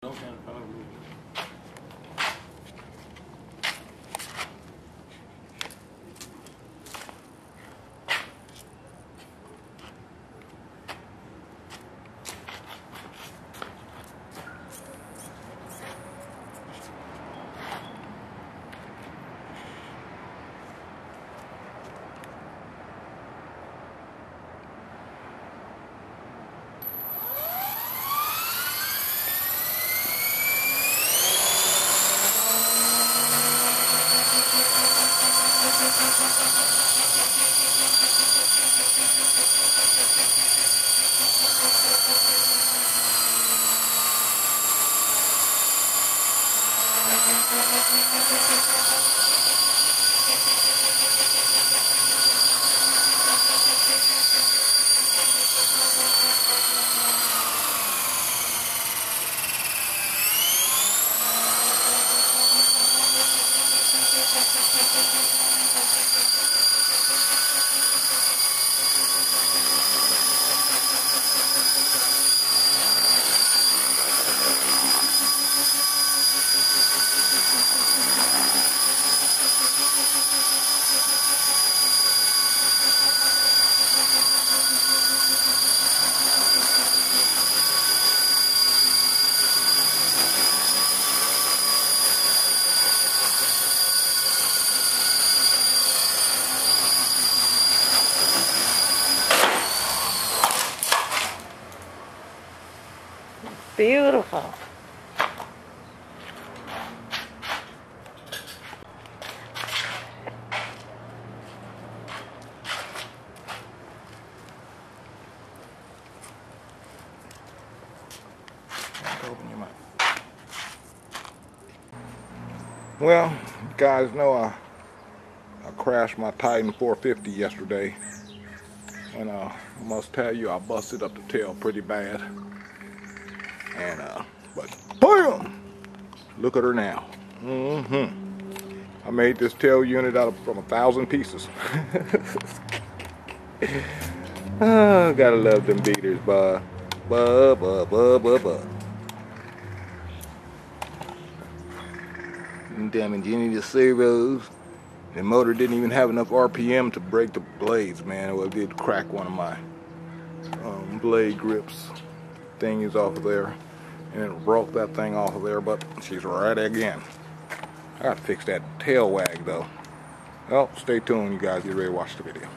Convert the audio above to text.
Have problem. Beautiful. Open mouth. Well, you guys know I I crashed my Titan 450 yesterday, and uh, I must tell you I busted up the tail pretty bad. And uh, but BAM! Look at her now. Mm-hmm. I made this tail unit out of from a thousand pieces. oh, gotta love them beaters, bud. Buh, buh, buh, buh, buh. Damn ingenious servos. The motor didn't even have enough RPM to break the blades, man. Well, it did crack one of my um, blade grips. Thing is off of there. And it broke that thing off of there, but she's right again. I gotta fix that tail wag though. Well, stay tuned, you guys. Get ready to watch the video.